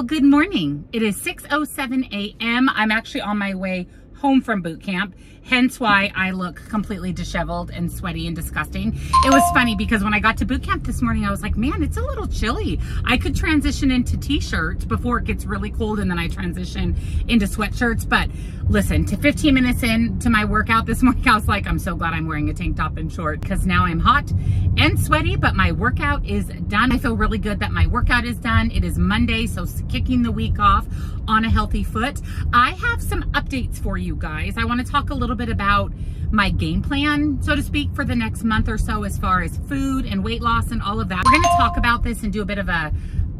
Well, good morning. It is 6.07 a.m. I'm actually on my way home from boot camp hence why I look completely disheveled and sweaty and disgusting. It was funny because when I got to boot camp this morning, I was like, man, it's a little chilly. I could transition into t-shirts before it gets really cold and then I transition into sweatshirts. But listen, to 15 minutes into my workout this morning, I was like, I'm so glad I'm wearing a tank top and short because now I'm hot and sweaty, but my workout is done. I feel really good that my workout is done. It is Monday, so kicking the week off on a healthy foot. I have some updates for you guys. I wanna talk a little bit about my game plan, so to speak, for the next month or so as far as food and weight loss and all of that. We're gonna talk about this and do a bit of a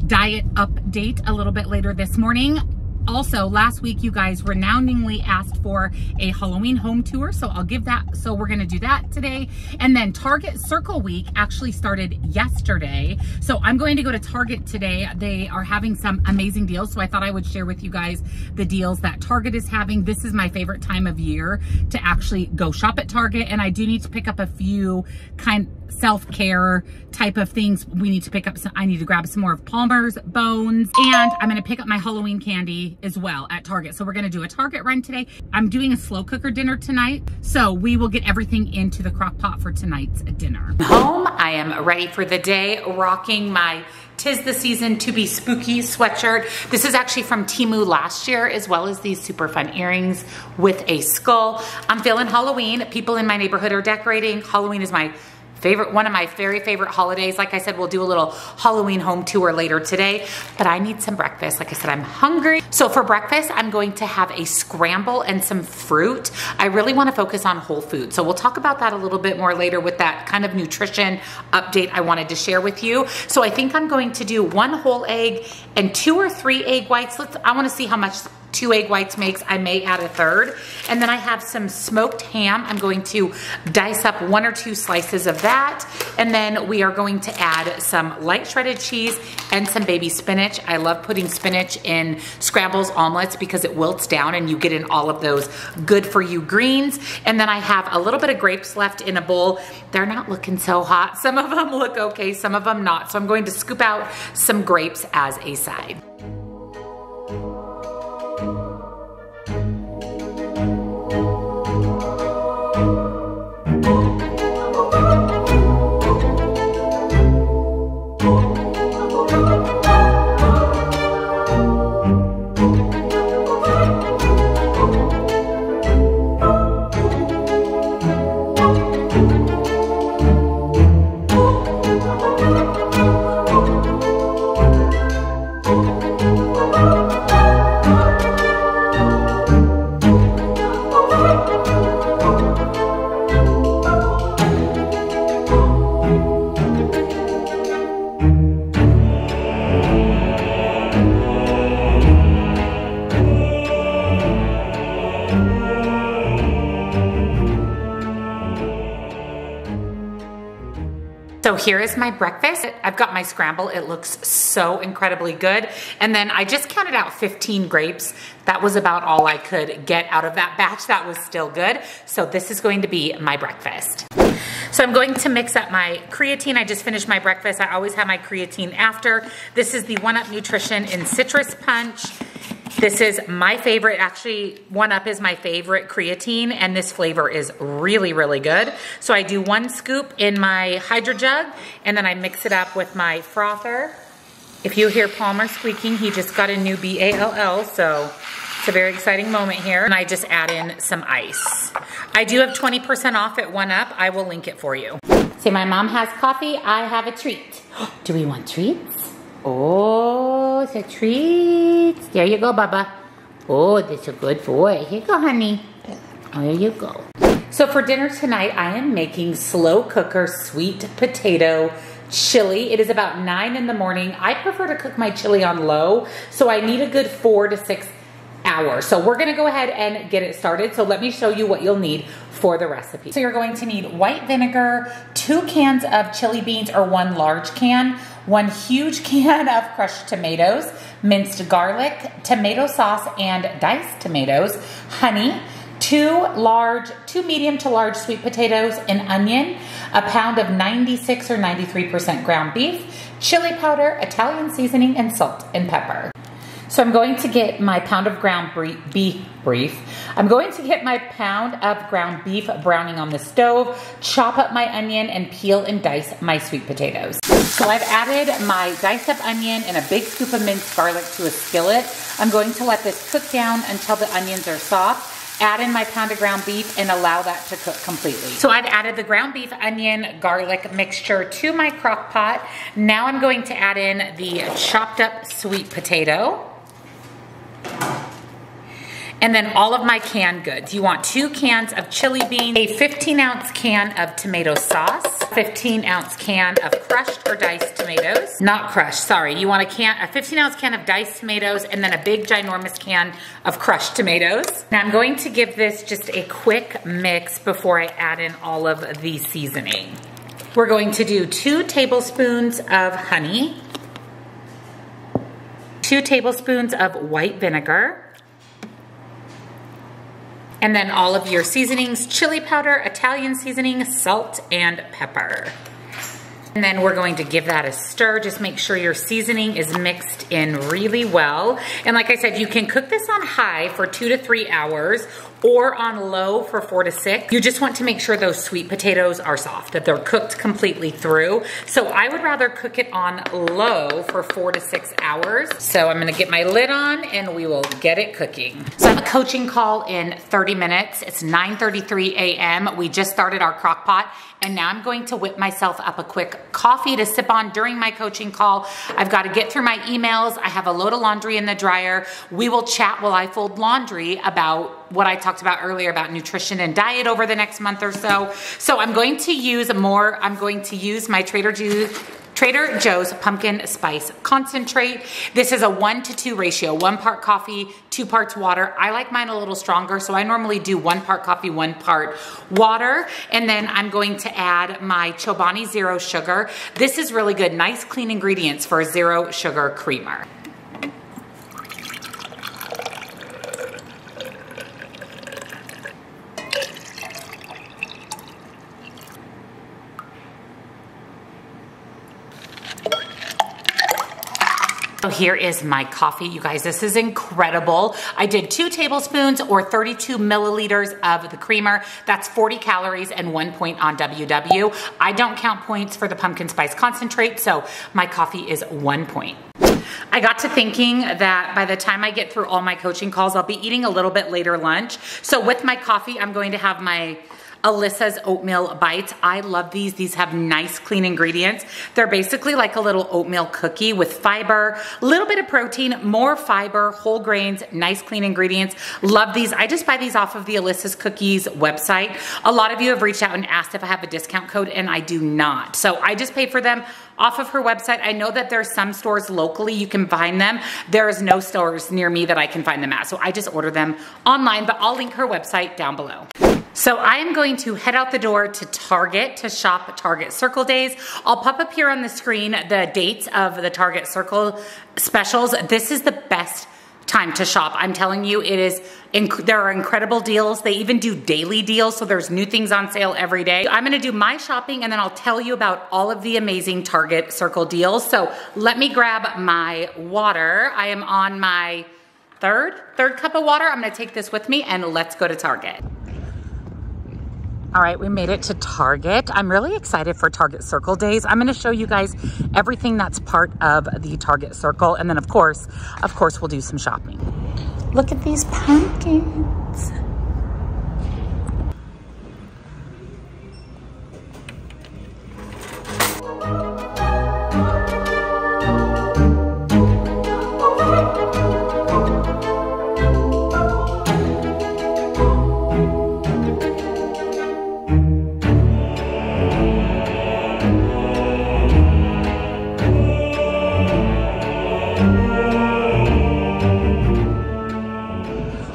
diet update a little bit later this morning also last week you guys renowningly asked for a Halloween home tour so I'll give that so we're gonna do that today. And then Target Circle Week actually started yesterday so I'm going to go to Target today. They are having some amazing deals so I thought I would share with you guys the deals that Target is having. This is my favorite time of year to actually go shop at Target and I do need to pick up a few kind self-care type of things. We need to pick up some, I need to grab some more of Palmer's bones and I'm gonna pick up my Halloween candy as well at Target. So we're gonna do a Target run today. I'm doing a slow cooker dinner tonight. So we will get everything into the crock pot for tonight's dinner. Home, I am ready for the day, rocking my Tis the Season to Be Spooky sweatshirt. This is actually from Temu last year, as well as these super fun earrings with a skull. I'm feeling Halloween. People in my neighborhood are decorating. Halloween is my favorite, one of my very favorite holidays. Like I said, we'll do a little Halloween home tour later today, but I need some breakfast. Like I said, I'm hungry. So for breakfast, I'm going to have a scramble and some fruit. I really wanna focus on whole food. So we'll talk about that a little bit more later with that kind of nutrition update I wanted to share with you. So I think I'm going to do one whole egg and two or three egg whites. Let's, I wanna see how much two egg whites makes, I may add a third. And then I have some smoked ham. I'm going to dice up one or two slices of that. And then we are going to add some light shredded cheese and some baby spinach. I love putting spinach in scrambles, omelets, because it wilts down and you get in all of those good for you greens. And then I have a little bit of grapes left in a bowl. They're not looking so hot. Some of them look okay, some of them not. So I'm going to scoop out some grapes as a side. Here is my breakfast. I've got my scramble. It looks so incredibly good. And then I just counted out 15 grapes. That was about all I could get out of that batch. That was still good. So this is going to be my breakfast. So I'm going to mix up my creatine. I just finished my breakfast. I always have my creatine after. This is the One Up Nutrition in Citrus Punch. This is my favorite, actually One Up is my favorite creatine and this flavor is really, really good. So I do one scoop in my Hydro Jug and then I mix it up with my frother. If you hear Palmer squeaking, he just got a new B-A-L-L, so it's a very exciting moment here. And I just add in some ice. I do have 20% off at One Up. I will link it for you. Say my mom has coffee, I have a treat. do we want treats? Oh, it's a treat. There you go, Bubba. Oh, that's a good boy. Here you go, honey. There you go. So for dinner tonight, I am making slow cooker sweet potato chili. It is about nine in the morning. I prefer to cook my chili on low, so I need a good four to six hours. So we're gonna go ahead and get it started. So let me show you what you'll need for the recipe. So you're going to need white vinegar, two cans of chili beans or one large can, one huge can of crushed tomatoes, minced garlic, tomato sauce and diced tomatoes, honey, two large, two medium to large sweet potatoes, an onion, a pound of 96 or 93% ground beef, chili powder, Italian seasoning, and salt and pepper. So I'm going to get my pound of ground beef brief. I'm going to get my pound of ground beef browning on the stove, chop up my onion, and peel and dice my sweet potatoes. So I've added my diced up onion and a big scoop of minced garlic to a skillet. I'm going to let this cook down until the onions are soft add in my pound of ground beef and allow that to cook completely. So I've added the ground beef, onion, garlic mixture to my crock pot. Now I'm going to add in the chopped up sweet potato and then all of my canned goods. You want two cans of chili beans, a 15 ounce can of tomato sauce, 15 ounce can of crushed or diced tomatoes. Not crushed, sorry. You want a can, a 15 ounce can of diced tomatoes and then a big ginormous can of crushed tomatoes. Now I'm going to give this just a quick mix before I add in all of the seasoning. We're going to do two tablespoons of honey, two tablespoons of white vinegar, and then all of your seasonings, chili powder, Italian seasoning, salt, and pepper. And then we're going to give that a stir. Just make sure your seasoning is mixed in really well. And like I said, you can cook this on high for two to three hours or on low for four to six. You just want to make sure those sweet potatoes are soft, that they're cooked completely through. So I would rather cook it on low for four to six hours. So I'm gonna get my lid on and we will get it cooking. So I have a coaching call in 30 minutes. It's 9.33 a.m. We just started our crock pot and now I'm going to whip myself up a quick coffee to sip on during my coaching call. I've got to get through my emails. I have a load of laundry in the dryer. We will chat while I fold laundry about what I talked about earlier about nutrition and diet over the next month or so. So I'm going to use more, I'm going to use my Trader Joe's Trader Joe's Pumpkin Spice Concentrate. This is a one to two ratio, one part coffee, two parts water. I like mine a little stronger, so I normally do one part coffee, one part water. And then I'm going to add my Chobani Zero Sugar. This is really good, nice clean ingredients for a zero sugar creamer. So here is my coffee, you guys. This is incredible. I did two tablespoons or 32 milliliters of the creamer. That's 40 calories and one point on WW. I don't count points for the pumpkin spice concentrate, so my coffee is one point. I got to thinking that by the time I get through all my coaching calls, I'll be eating a little bit later lunch. So with my coffee, I'm going to have my Alyssa's Oatmeal Bites. I love these. These have nice clean ingredients. They're basically like a little oatmeal cookie with fiber, a little bit of protein, more fiber, whole grains, nice clean ingredients. Love these. I just buy these off of the Alyssa's Cookies website. A lot of you have reached out and asked if I have a discount code and I do not. So I just pay for them off of her website. I know that there's some stores locally you can find them. There is no stores near me that I can find them at. So I just order them online, but I'll link her website down below. So I am going to head out the door to Target to shop Target Circle Days. I'll pop up here on the screen the dates of the Target Circle specials. This is the best time to shop. I'm telling you, it is. there are incredible deals. They even do daily deals, so there's new things on sale every day. I'm gonna do my shopping and then I'll tell you about all of the amazing Target Circle deals. So let me grab my water. I am on my third, third cup of water. I'm gonna take this with me and let's go to Target. All right, we made it to Target. I'm really excited for Target Circle Days. I'm gonna show you guys everything that's part of the Target Circle. And then of course, of course, we'll do some shopping. Look at these pumpkins.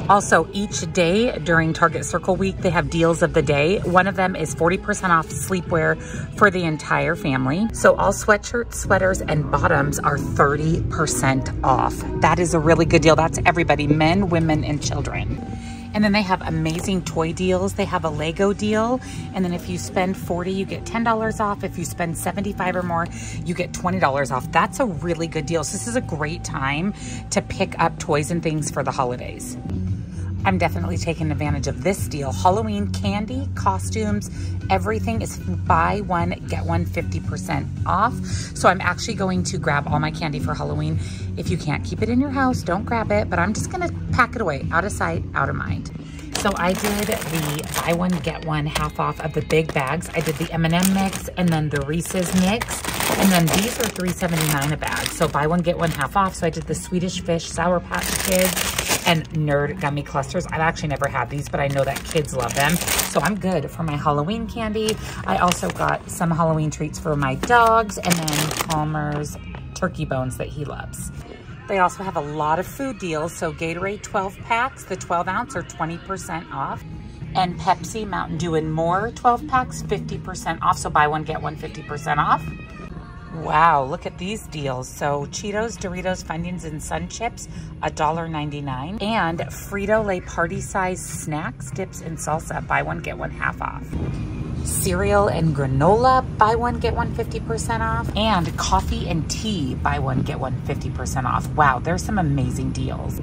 Also, each day during Target Circle Week, they have deals of the day. One of them is 40% off sleepwear for the entire family. So all sweatshirts, sweaters, and bottoms are 30% off. That is a really good deal. That's everybody, men, women, and children. And then they have amazing toy deals. They have a Lego deal. And then if you spend 40, you get $10 off. If you spend 75 or more, you get $20 off. That's a really good deal. So this is a great time to pick up toys and things for the holidays. I'm definitely taking advantage of this deal. Halloween candy, costumes, everything is buy one, get one 50% off. So I'm actually going to grab all my candy for Halloween. If you can't keep it in your house, don't grab it, but I'm just gonna pack it away, out of sight, out of mind. So I did the buy one, get one half off of the big bags. I did the M&M mix and then the Reese's mix. And then these are $3.79 a bag. So buy one, get one half off. So I did the Swedish Fish Sour Patch Kids and Nerd Gummy Clusters. I've actually never had these, but I know that kids love them. So I'm good for my Halloween candy. I also got some Halloween treats for my dogs and then Palmer's turkey bones that he loves. They also have a lot of food deals. So Gatorade 12 packs, the 12 ounce are 20% off. And Pepsi, Mountain Dew, and more 12 packs, 50% off. So buy one, get one 50% off. Wow, look at these deals. So Cheetos, Doritos, Funyuns, and Sun Chips, $1.99. And Frito-Lay party size snacks, dips, and salsa, buy one, get one half off. Cereal and granola, buy one, get one 50% off. And coffee and tea, buy one, get one 50% off. Wow, there's some amazing deals.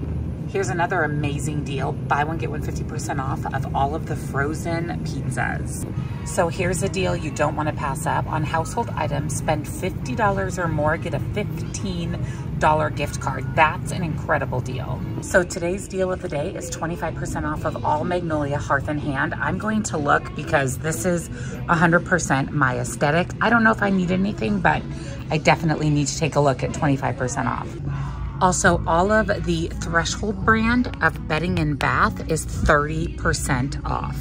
Here's another amazing deal. Buy one, get one 50% off of all of the frozen pizzas. So here's a deal you don't want to pass up. On household items, spend $50 or more, get a $15 gift card. That's an incredible deal. So today's deal of the day is 25% off of all Magnolia Hearth and Hand. I'm going to look because this is 100% my aesthetic. I don't know if I need anything, but I definitely need to take a look at 25% off. Also, all of the Threshold brand of bedding and bath is 30% off.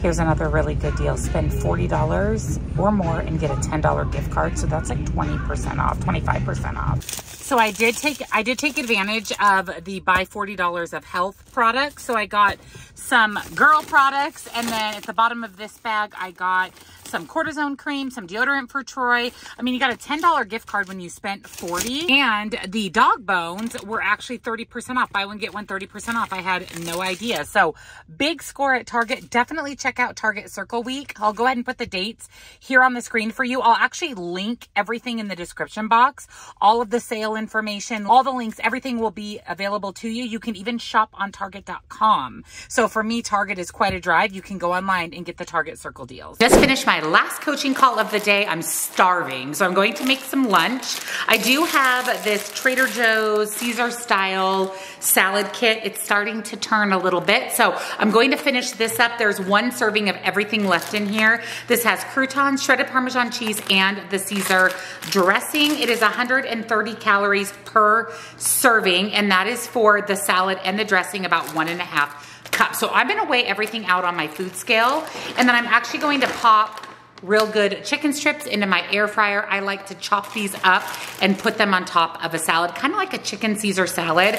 Here's another really good deal. Spend $40 or more and get a $10 gift card. So that's like 20% off, 25% off. So I did take I did take advantage of the buy $40 of health products. So I got some girl products and then at the bottom of this bag I got some cortisone cream, some deodorant for Troy. I mean, you got a $10 gift card when you spent 40 and the dog bones were actually 30% off. Buy one, get one 30% off. I had no idea. So big score at Target. Definitely check out Target Circle Week. I'll go ahead and put the dates here on the screen for you. I'll actually link everything in the description box, all of the sale information, all the links, everything will be available to you. You can even shop on target.com. So for me, Target is quite a drive. You can go online and get the Target Circle deals. Just finished my last coaching call of the day. I'm starving, so I'm going to make some lunch. I do have this Trader Joe's Caesar style salad kit. It's starting to turn a little bit, so I'm going to finish this up. There's one serving of everything left in here. This has croutons, shredded Parmesan cheese, and the Caesar dressing. It is 130 calories per serving, and that is for the salad and the dressing, about one and a half cups. So I'm gonna weigh everything out on my food scale, and then I'm actually going to pop real good chicken strips into my air fryer. I like to chop these up and put them on top of a salad, kind of like a chicken Caesar salad.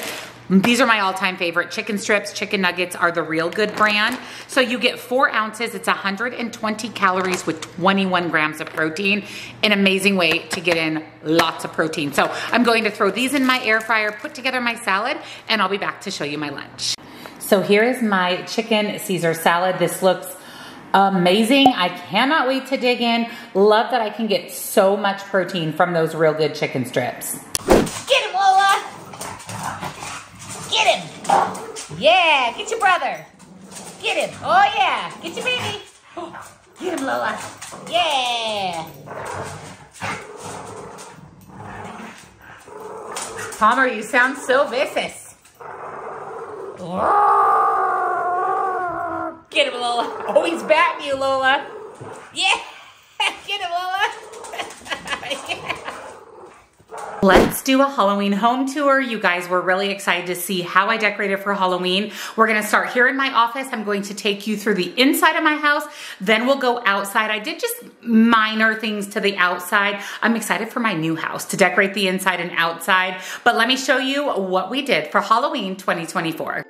These are my all-time favorite. Chicken strips, chicken nuggets are the real good brand. So you get four ounces. It's 120 calories with 21 grams of protein. An amazing way to get in lots of protein. So I'm going to throw these in my air fryer, put together my salad, and I'll be back to show you my lunch. So here is my chicken Caesar salad. This looks amazing. I cannot wait to dig in. Love that I can get so much protein from those real good chicken strips. Get him, Lola! Get him! Yeah, get your brother. Get him. Oh yeah, get your baby. Get him, Lola. Yeah. Palmer, you sound so vicious. Get him, Lola. Oh, he's batting you, Lola. Yeah. Get him, Lola. Let's do a Halloween home tour. You guys were really excited to see how I decorated for Halloween. We're gonna start here in my office. I'm going to take you through the inside of my house, then we'll go outside. I did just minor things to the outside. I'm excited for my new house to decorate the inside and outside, but let me show you what we did for Halloween 2024.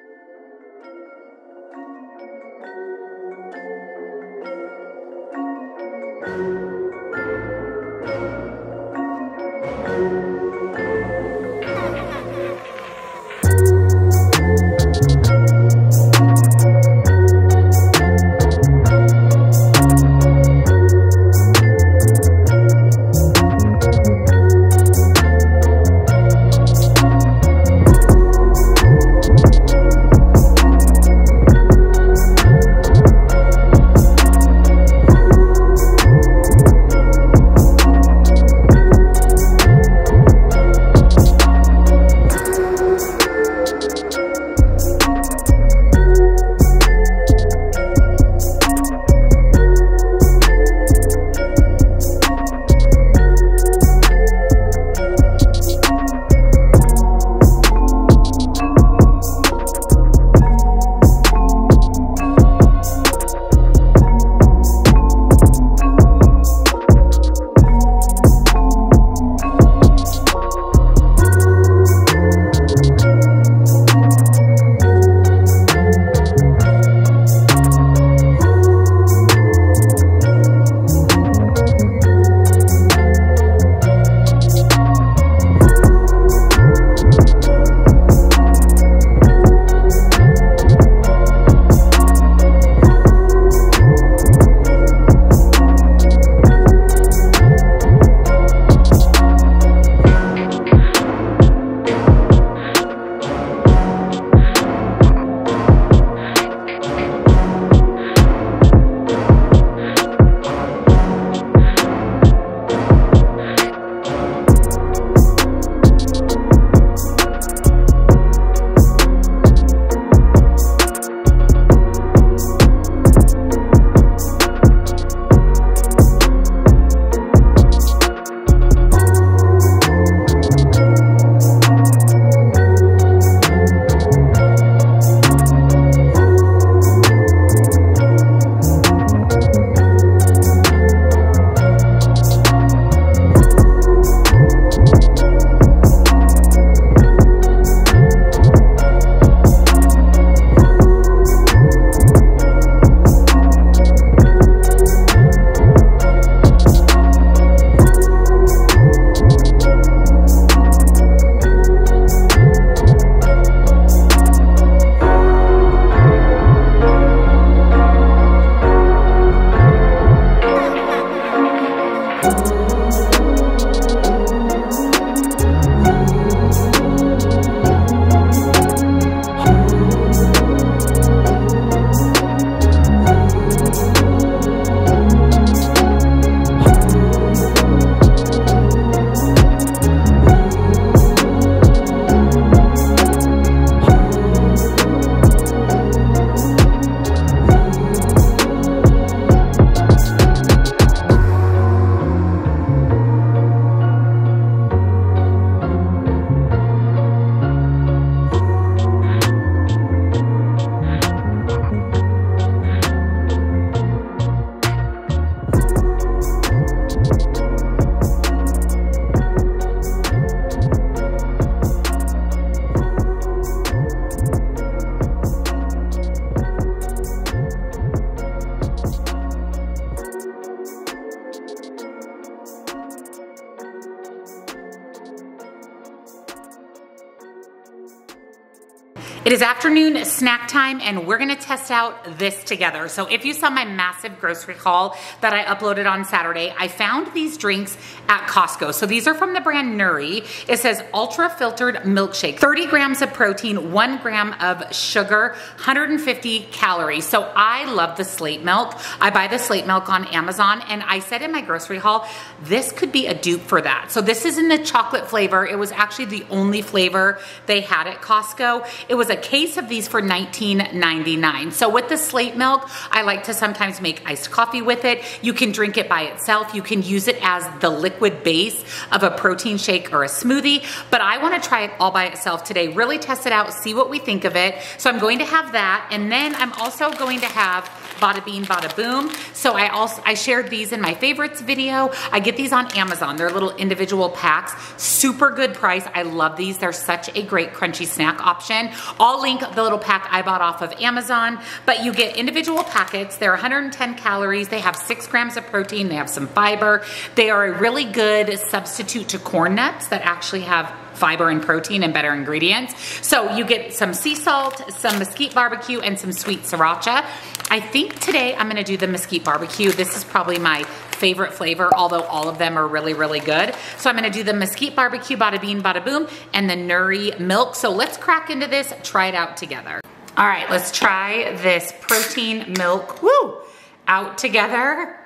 Afternoon snack time and we're gonna test out this together. So if you saw my massive grocery haul that I uploaded on Saturday, I found these drinks at Costco. So these are from the brand Nurri. It says ultra filtered milkshake, 30 grams of protein, one gram of sugar, 150 calories. So I love the slate milk. I buy the slate milk on Amazon and I said in my grocery haul, this could be a dupe for that. So this is in the chocolate flavor. It was actually the only flavor they had at Costco. It was a case of these for $19.99. So with the slate milk, I like to sometimes make iced coffee with it. You can drink it by itself. You can use it as the liquid base of a protein shake or a smoothie, but I wanna try it all by itself today. Really test it out, see what we think of it. So I'm going to have that, and then I'm also going to have Bada Bean Bada Boom. So I also I shared these in my favorites video. I get these on Amazon. They're little individual packs. Super good price. I love these. They're such a great crunchy snack option. I'll link the little pack I bought off of Amazon, but you get individual packets. They're 110 calories. They have six grams of protein. They have some fiber. They are a really good substitute to corn nuts that actually have fiber and protein and better ingredients. So you get some sea salt, some mesquite barbecue, and some sweet sriracha. I think today I'm gonna do the mesquite barbecue. This is probably my favorite flavor, although all of them are really, really good. So I'm gonna do the mesquite barbecue, bada bean, bada boom, and the Nurri milk. So let's crack into this, try it out together. All right, let's try this protein milk, woo, out together.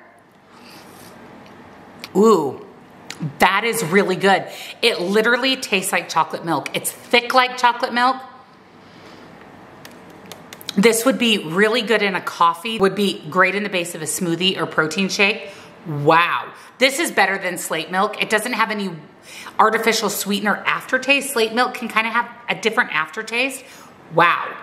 Ooh, that is really good. It literally tastes like chocolate milk. It's thick like chocolate milk. This would be really good in a coffee, would be great in the base of a smoothie or protein shake. Wow, this is better than slate milk. It doesn't have any artificial sweetener aftertaste. Slate milk can kind of have a different aftertaste. Wow.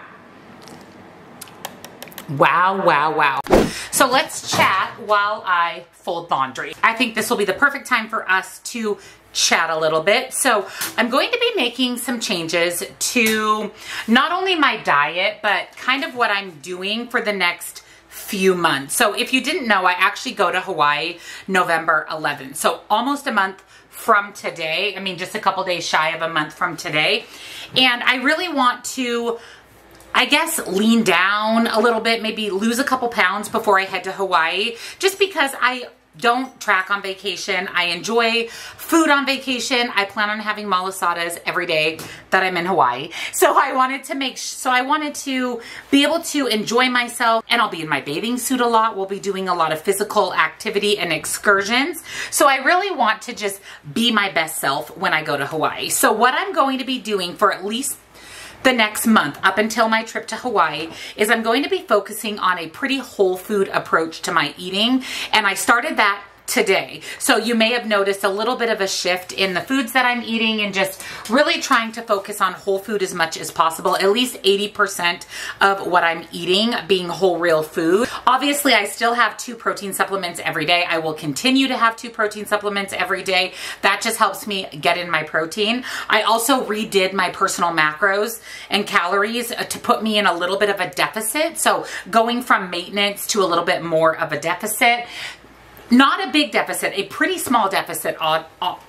Wow, wow, wow. So let's chat while I fold laundry. I think this will be the perfect time for us to chat a little bit. So I'm going to be making some changes to not only my diet, but kind of what I'm doing for the next few months. So if you didn't know, I actually go to Hawaii November 11th. So almost a month from today. I mean, just a couple days shy of a month from today. And I really want to I guess lean down a little bit, maybe lose a couple pounds before I head to Hawaii, just because I don't track on vacation. I enjoy food on vacation. I plan on having malasadas every day that I'm in Hawaii. So I wanted to make, so I wanted to be able to enjoy myself and I'll be in my bathing suit a lot. We'll be doing a lot of physical activity and excursions. So I really want to just be my best self when I go to Hawaii. So what I'm going to be doing for at least the next month up until my trip to Hawaii is I'm going to be focusing on a pretty whole food approach to my eating. And I started that today. So you may have noticed a little bit of a shift in the foods that I'm eating and just really trying to focus on whole food as much as possible. At least 80% of what I'm eating being whole real food. Obviously, I still have two protein supplements every day. I will continue to have two protein supplements every day. That just helps me get in my protein. I also redid my personal macros and calories uh, to put me in a little bit of a deficit. So going from maintenance to a little bit more of a deficit not a big deficit, a pretty small deficit,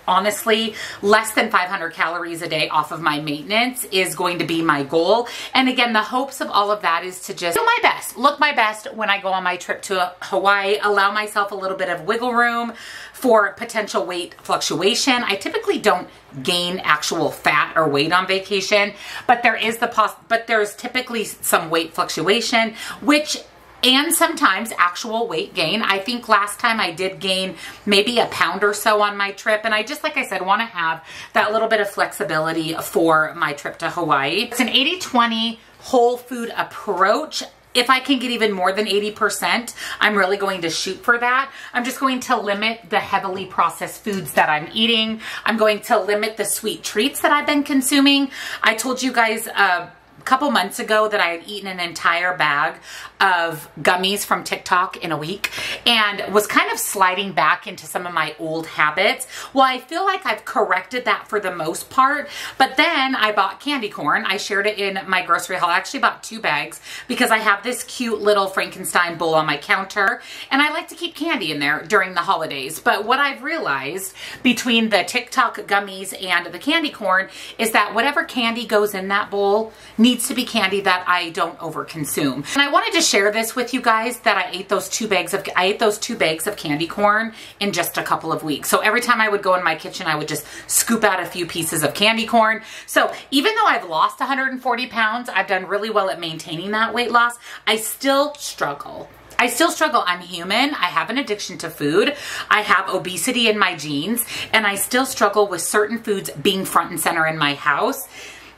honestly. Less than 500 calories a day off of my maintenance is going to be my goal. And again, the hopes of all of that is to just do my best, look my best when I go on my trip to Hawaii, allow myself a little bit of wiggle room for potential weight fluctuation. I typically don't gain actual fat or weight on vacation, but there is the pos but there's typically some weight fluctuation, which and sometimes actual weight gain. I think last time I did gain maybe a pound or so on my trip. And I just, like I said, want to have that little bit of flexibility for my trip to Hawaii. It's an 80-20 whole food approach. If I can get even more than 80%, I'm really going to shoot for that. I'm just going to limit the heavily processed foods that I'm eating. I'm going to limit the sweet treats that I've been consuming. I told you guys uh, couple months ago that I had eaten an entire bag of gummies from TikTok in a week and was kind of sliding back into some of my old habits. Well, I feel like I've corrected that for the most part, but then I bought candy corn. I shared it in my grocery haul. I actually bought two bags because I have this cute little Frankenstein bowl on my counter and I like to keep candy in there during the holidays. But what I've realized between the TikTok gummies and the candy corn is that whatever candy goes in that bowl needs needs to be candy that I don't over consume. And I wanted to share this with you guys that I ate those two bags of, I ate those two bags of candy corn in just a couple of weeks. So every time I would go in my kitchen, I would just scoop out a few pieces of candy corn. So even though I've lost 140 pounds, I've done really well at maintaining that weight loss, I still struggle. I still struggle. I'm human. I have an addiction to food. I have obesity in my genes and I still struggle with certain foods being front and center in my house.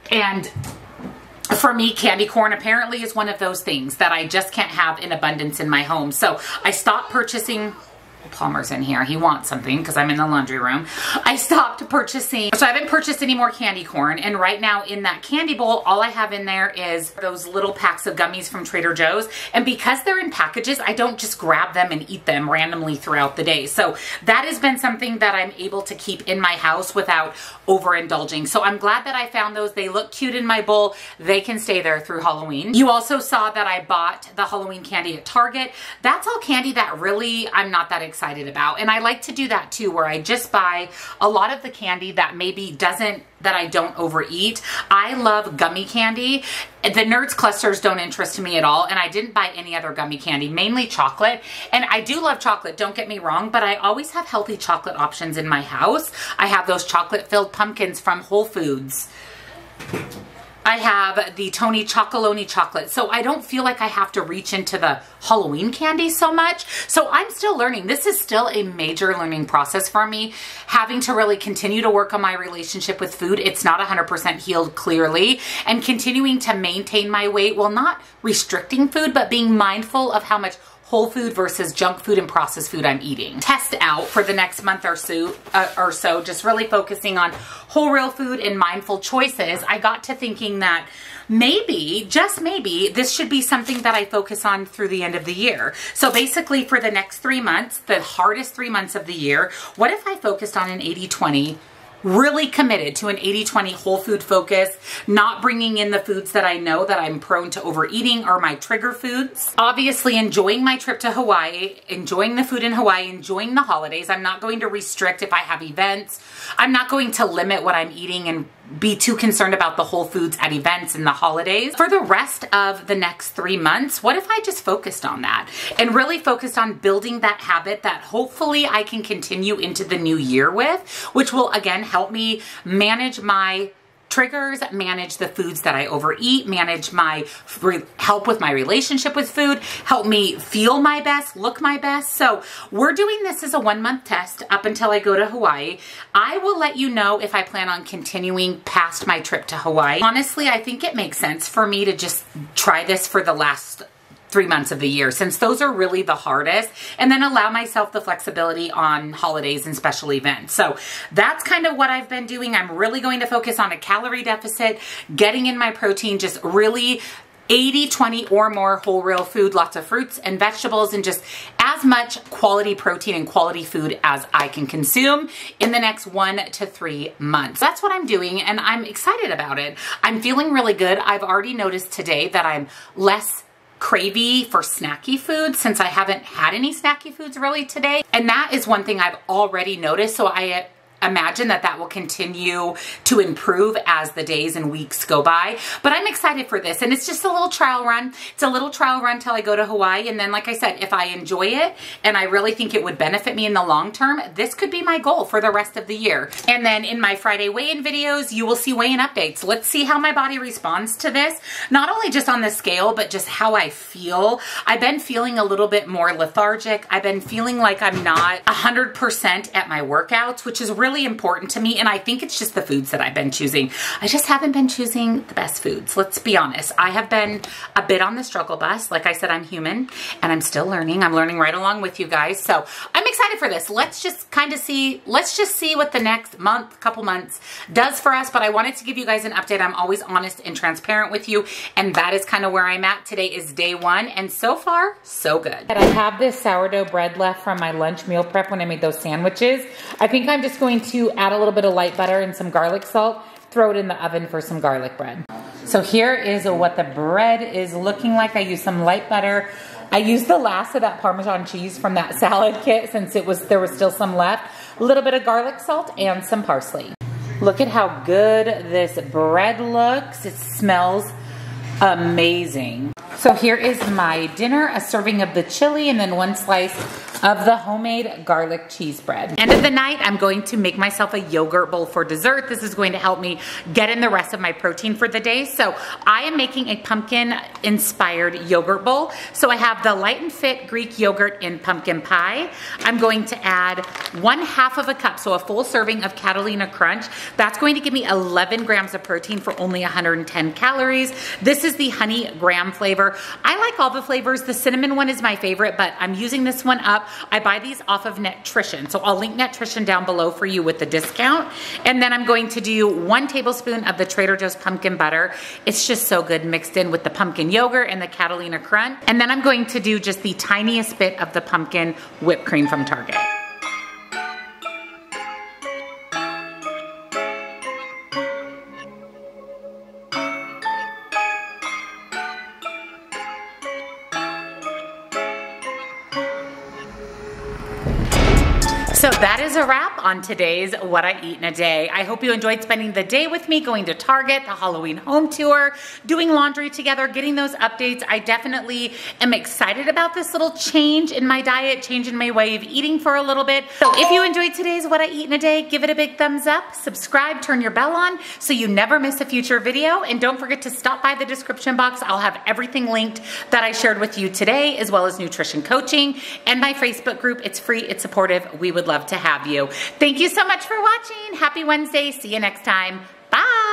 And for me, candy corn apparently is one of those things that I just can't have in abundance in my home. So I stopped purchasing Palmer's in here. He wants something because I'm in the laundry room. I stopped purchasing, so I haven't purchased any more candy corn. And right now in that candy bowl, all I have in there is those little packs of gummies from Trader Joe's. And because they're in packages, I don't just grab them and eat them randomly throughout the day. So that has been something that I'm able to keep in my house without overindulging. So I'm glad that I found those. They look cute in my bowl. They can stay there through Halloween. You also saw that I bought the Halloween candy at Target. That's all candy that really I'm not that excited about. And I like to do that too, where I just buy a lot of the candy that maybe doesn't, that I don't overeat. I love gummy candy. The Nerds clusters don't interest me at all. And I didn't buy any other gummy candy, mainly chocolate. And I do love chocolate, don't get me wrong, but I always have healthy chocolate options in my house. I have those chocolate filled pumpkins from Whole Foods. I have the Tony Chocolonely chocolate. So I don't feel like I have to reach into the Halloween candy so much. So I'm still learning. This is still a major learning process for me. Having to really continue to work on my relationship with food. It's not 100% healed clearly. And continuing to maintain my weight while not restricting food, but being mindful of how much whole food versus junk food and processed food I'm eating. Test out for the next month or so, uh, or so, just really focusing on whole real food and mindful choices. I got to thinking that maybe, just maybe, this should be something that I focus on through the end of the year. So basically for the next three months, the hardest three months of the year, what if I focused on an 80-20 really committed to an 80-20 whole food focus, not bringing in the foods that I know that I'm prone to overeating or my trigger foods. Obviously enjoying my trip to Hawaii, enjoying the food in Hawaii, enjoying the holidays. I'm not going to restrict if I have events. I'm not going to limit what I'm eating and be too concerned about the whole foods at events and the holidays. For the rest of the next three months, what if I just focused on that and really focused on building that habit that hopefully I can continue into the new year with, which will again help me manage my triggers, manage the foods that I overeat, manage my, help with my relationship with food, help me feel my best, look my best. So we're doing this as a one month test up until I go to Hawaii. I will let you know if I plan on continuing past my trip to Hawaii. Honestly, I think it makes sense for me to just try this for the last three months of the year since those are really the hardest and then allow myself the flexibility on holidays and special events. So that's kind of what I've been doing. I'm really going to focus on a calorie deficit, getting in my protein, just really 80, 20 or more whole real food, lots of fruits and vegetables, and just as much quality protein and quality food as I can consume in the next one to three months. That's what I'm doing and I'm excited about it. I'm feeling really good. I've already noticed today that I'm less cravey for snacky foods since I haven't had any snacky foods really today. And that is one thing I've already noticed. So I imagine that that will continue to improve as the days and weeks go by. But I'm excited for this. And it's just a little trial run. It's a little trial run till I go to Hawaii. And then, like I said, if I enjoy it and I really think it would benefit me in the long term, this could be my goal for the rest of the year. And then in my Friday weigh-in videos, you will see weigh-in updates. Let's see how my body responds to this. Not only just on the scale, but just how I feel. I've been feeling a little bit more lethargic. I've been feeling like I'm not 100% at my workouts, which is really really important to me. And I think it's just the foods that I've been choosing. I just haven't been choosing the best foods. Let's be honest. I have been a bit on the struggle bus. Like I said, I'm human and I'm still learning. I'm learning right along with you guys. So I'm excited for this. Let's just kind of see, let's just see what the next month, couple months does for us. But I wanted to give you guys an update. I'm always honest and transparent with you. And that is kind of where I'm at. Today is day one. And so far, so good. And I have this sourdough bread left from my lunch meal prep when I made those sandwiches. I think I'm just going going to add a little bit of light butter and some garlic salt, throw it in the oven for some garlic bread. So here is what the bread is looking like. I use some light butter. I used the last of that Parmesan cheese from that salad kit since it was there was still some left. A little bit of garlic salt and some parsley. Look at how good this bread looks. It smells amazing. So here is my dinner, a serving of the chili and then one slice of the homemade garlic cheese bread. End of the night, I'm going to make myself a yogurt bowl for dessert. This is going to help me get in the rest of my protein for the day. So I am making a pumpkin inspired yogurt bowl. So I have the light and fit Greek yogurt in pumpkin pie. I'm going to add one half of a cup, so a full serving of Catalina Crunch. That's going to give me 11 grams of protein for only 110 calories. This is the honey graham flavor. I like all the flavors. The cinnamon one is my favorite, but I'm using this one up I buy these off of Netrition. So I'll link Netrition down below for you with the discount. And then I'm going to do one tablespoon of the Trader Joe's pumpkin butter. It's just so good mixed in with the pumpkin yogurt and the Catalina Crunch. And then I'm going to do just the tiniest bit of the pumpkin whipped cream from Target. That is a wrap on today's What I Eat in a Day. I hope you enjoyed spending the day with me, going to Target, the Halloween home tour, doing laundry together, getting those updates. I definitely am excited about this little change in my diet, change in my way of eating for a little bit. So if you enjoyed today's What I Eat in a Day, give it a big thumbs up, subscribe, turn your bell on so you never miss a future video. And don't forget to stop by the description box. I'll have everything linked that I shared with you today, as well as nutrition coaching and my Facebook group. It's free, it's supportive. We would love to have you. Thank you so much for watching. Happy Wednesday. See you next time. Bye.